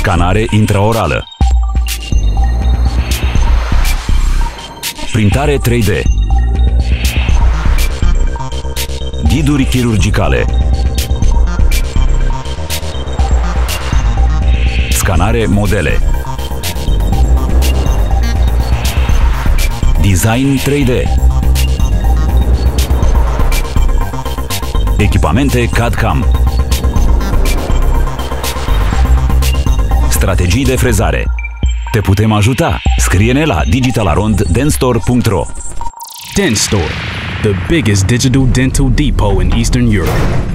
Scanare intraorală. Printare 3D. Ghiduri chirurgicale. Scanare modele. Design 3D. Echipamente CAD-CAM. Strategii de frezare. Te putem ajuta. Scrie-ne la digitalarond.denstore.ro Denstore, the biggest digital dental depot in Eastern Europe.